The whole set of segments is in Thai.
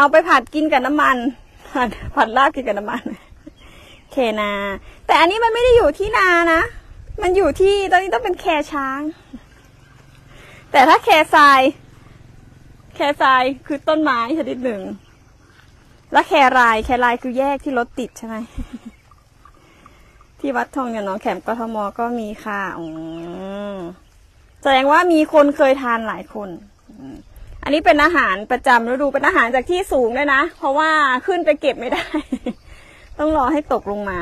เอาไปผัดกินกับน้ำมัน ผัดผัดลาบกินกับน้ำมันเคนา แต่อันนี้มันไม่ได้อยู่ที่นานะ มันอยู่ที่ตอนนี้ต้องเป็นแคช้าง แต่ถ้าแคทราย แคทรายคือต้นไม้ชนิดหนึ่ง แล้วแคราย แครายคือแยกที่รถติดใช่ไหมที่วัดทองหยางน้องแขมกทมก็มีค่ะอืมแสดงว่ามีคนเคยทานหลายคน อืมอันนี้เป็นอาหารประจำฤดูเป็นอาหารจากที่สูงด้วยนะ เพราะว่าขึ้นไปเก็บไม่ได้ ต้องรอให้ตกลงมา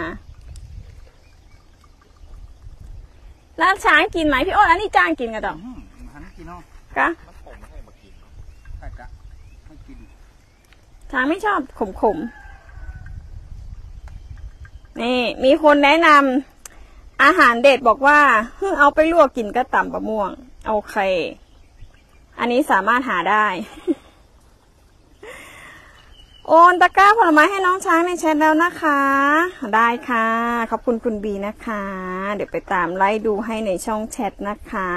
แล้วช้างกินไหมพี่อ้นอันนี้จ้างกินกันดอกอืมหันกินเนาะกะมันผมไม่ให้มากินเนอะแต่จะไม่กินช้างไม่ชอบขมขมๆนี่มีคนแนะนำอาหารเด็ดบอกว่าเพิ่งเอาไปลวกกินก็ต่ำบะม่วง โอเค อันนี้สามารถหาได้ โอนตะกร้าผลไม้ให้น้องช้างในแชทแล้วนะคะ ได้ค่ะ ขอบคุณคุณบีนะคะ เดี๋ยวไปตามไล่ดูให้ในช่องแชทนะคะ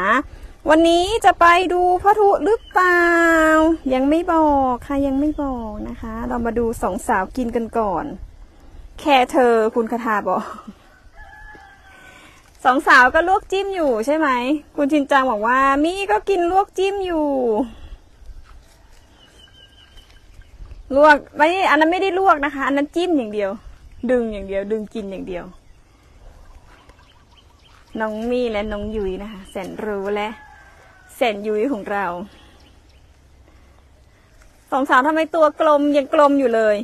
วันนี้จะไปดูพระธุหรือเปล่า ยังไม่บอกค่ะยังไม่บอกนะคะ เรามาดูสองสาวกินกันก่อน แค่เธอคุณคาทาบอก สองสาวก็ลวกจิ้มอยู่ใช่ไหม คุณชินจังบอกว่า มี่ก็กินลวกจิ้มอยู่ ลวกไม่อันนั้นไม่ได้ลวกนะคะ อันนั้นจิ้มอย่างเดียว ดึงอย่างเดียว ดึงกินอย่างเดียว น้องมี่และน้องยุ้ยนะคะแสนรู้และแสนยุ้ยของเราสองสาวทำไมตัวกลมยังกลมอยู่เลย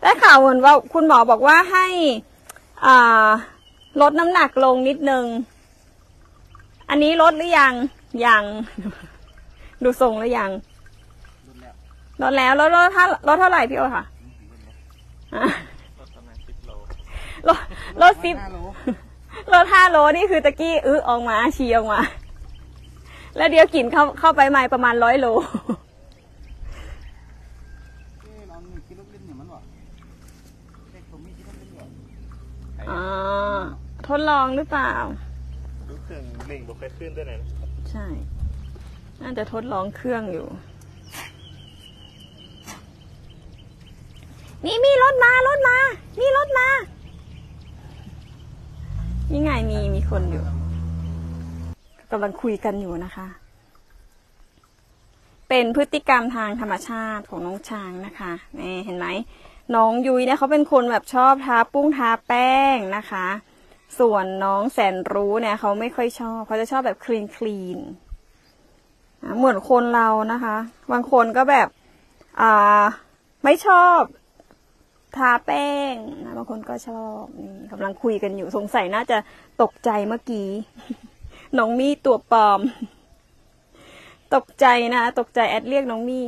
ได้ข่าวเหมือนว่าคุณหมอบอกว่าให้ ลดน้ำหนักลงนิดนึง อันนี้ลดหรือยัง ยัง ดูทรงหรือยังรุนแล้ว ลดแล้วลดเท่าลดเท่าไหร่พี่โอค่ะอะรถประมาณสิบโลลดลดสิบลลดห้าโลนี่คือตะกี้อื้อออกมาชีออกมา แล้วเดี๋ยวกินเข้าเข้าไปใหม่ประมาณร้อยโลเอ้ยเรามีกินลูกลิ้นเนี่ยมันบอกเด็กผมมีกินลูกลิ้นเนี่ยอ่าทดลองหรือเปล่า รู้สึกลิงบอกเคยขึ้นด้วยนะใช่ น่าจะทดลองเครื่องอยู่ นี่มีรถมารถมา มีรถมา นี่ไงมีมีคนอยู่กำลังคุยกันอยู่นะคะ เป็นพฤติกรรมทางธรรมชาติของน้องช้างนะคะนี่เห็นไหม น้องยุ้ยเนี่ยเขาเป็นคนแบบชอบทาปุ้งทาแป้งนะคะ ส่วนน้องแสนรู้เนี่ยเขาไม่ค่อยชอบเขาจะชอบแบบคลีนคลีนเหมือนคนเรานะคะ บางคนก็แบบอ่าไม่ชอบทาแป้งนะบางคนก็ชอบนี่กำลังคุยกันอยู่สงสัยน่าจะตกใจเมื่อกี้ น้องมี่ตัวปลอม ตกใจนะ ตกใจแอดเรียกน้องมี่